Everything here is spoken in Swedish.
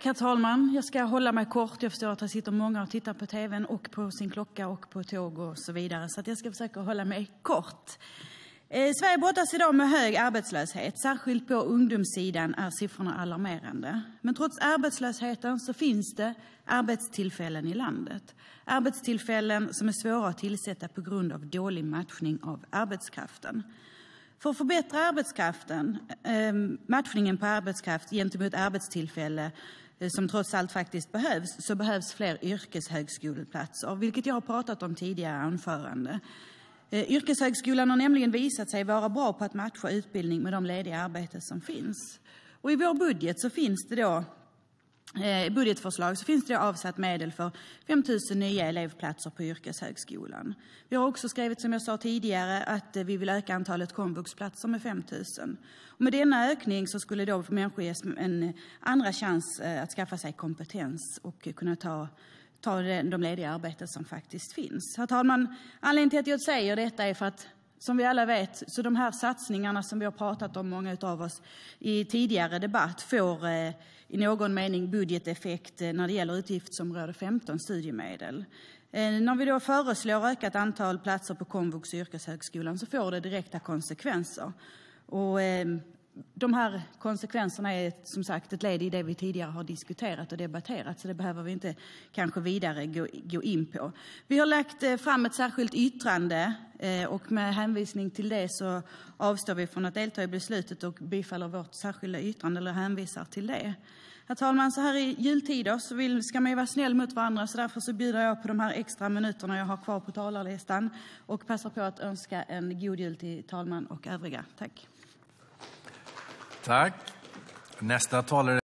Herr talman! Jag ska hålla mig kort. Jag förstår att det sitter många och tittar på tvn och på sin klocka och på tåg och så vidare, så jag ska försöka hålla mig kort. Eh, Sverige brottas i dag med hög arbetslöshet. Särskilt på ungdomssidan är siffrorna alarmerande. Men trots arbetslösheten finns det arbetstillfällen i landet, arbetstillfällen som är svåra att tillsätta på grund av dålig matchning av arbetskraften. För att förbättra ehm, matchningen på arbetskraft gentemot arbetstillfällen, eh, som trots allt faktiskt behövs, behövs fler yrkeshögskoleplatser, vilket jag har pratat om i tidigare anföranden. Eh, yrkeshögskolan har nämligen visat sig vara bra på att matcha utbildning med de lediga arbeten som finns. I vårt Eh, budgetförslag finns det avsatt medel för 5 000 nya elevplatser på yrkeshögskolan. Vi har också skrivit, som jag sade tidigare, att eh, vi vill öka antalet komvuxplatser med 5 000. Med denna ökning skulle människor ges en andra chans eh, att skaffa sig kompetens och kunna ta de lediga arbeten som faktiskt finns. Herr talman! Anledningen till att jag säger detta är att, som vi alla vet, de satsningar som många av oss har pratat om i tidigare debatt får eh, i någon mening budgeteffekt eh, när det gäller utgiftsområde 15 Studiemedel. Eh, när vi föreslår ökat antal platser på komvux och yrkeshögskolan får det direkta konsekvenser. De här konsekvenserna är som sagt ett led i det vi tidigare har diskuterat och debatterat, så det behöver vi kanske inte gå in på vidare. Vi har lagt eh, fram ett särskilt yttrande, eh, och med hänvisning till det avstår vi från att delta i beslutet och bifaller vårt särskilda yttrande eller hänvisar till det. Herr talman! Så här i jultider ska man vara snäll mot varandra. så Därför bjuder jag på de extra minuterna jag har kvar på talarlistan och passar på att önska en god jul till talmannen och övriga. Tack. Nästa talare